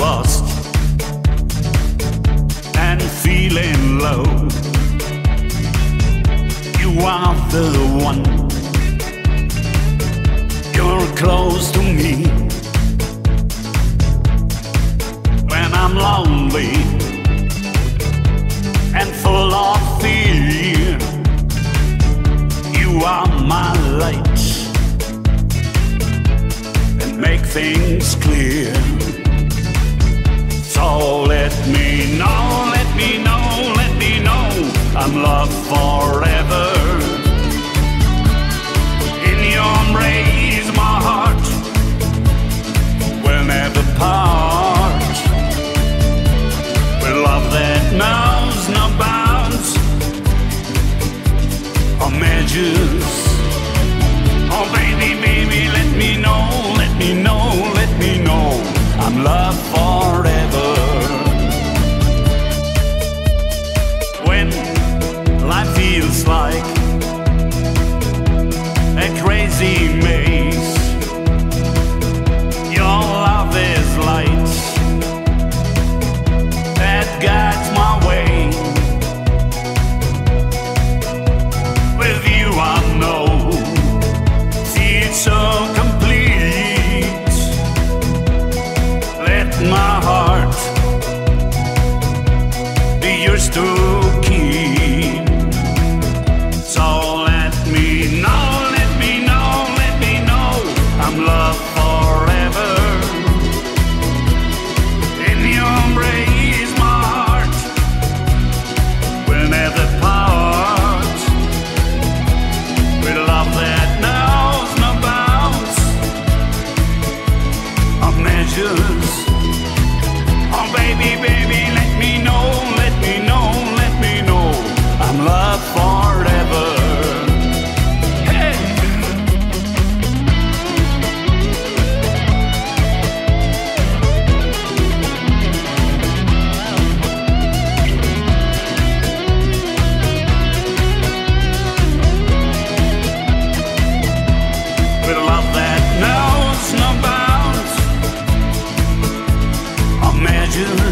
lost and feeling low. You are the one, you're close to me. When I'm lonely and full of fear, you are my light and make things clear. far tout. imagine